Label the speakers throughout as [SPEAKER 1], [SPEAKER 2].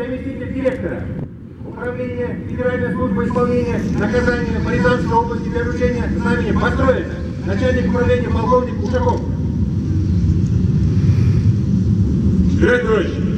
[SPEAKER 1] заместитель директора Управления Федеральной службы исполнения наказания по Рязанской области вероучения знамени построено. Начальник управления полковник Ушаков.
[SPEAKER 2] Следующий.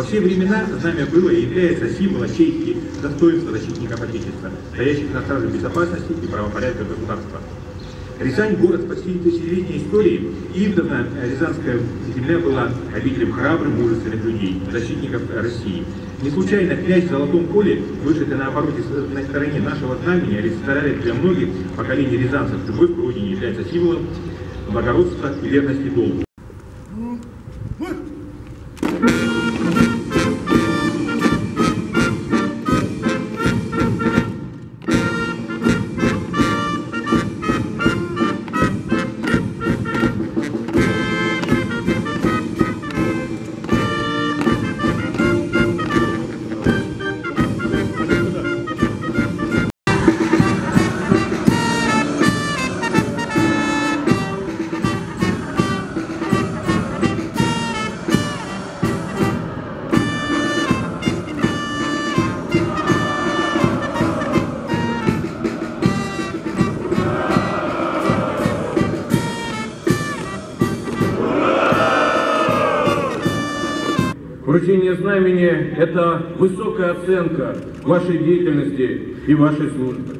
[SPEAKER 1] Во все времена знамя было и является символом чести, достоинства защитников Отечества, стоящих на страже безопасности и правопорядка государства. Рязань – город почти тысячелетней истории, и издавна Рязанская земля была обителем храбрых, мужественных людей, защитников России. Не случайно князь в Золотом поле, вышитый на обороте на стороне нашего знамени, олицетворяет для многих поколений рязанцев любовь к родине, является символом благородства и верности долгу.
[SPEAKER 3] Вручение знамени – это высокая оценка вашей деятельности и вашей службы.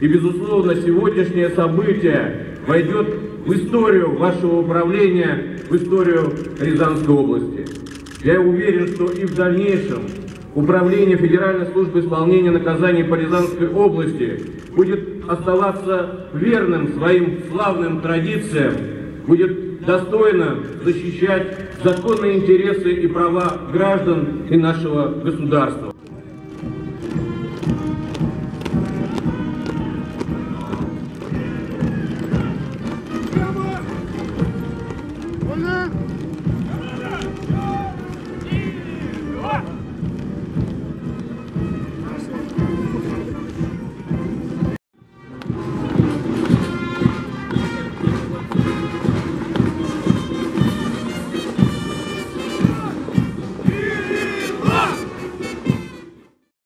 [SPEAKER 3] И, безусловно, сегодняшнее событие войдет в историю вашего управления, в историю Рязанской области. Я уверен, что и в дальнейшем Управление Федеральной службы исполнения наказаний по Рязанской области будет оставаться верным своим славным традициям, будет достойно защищать законные интересы и права граждан и нашего государства.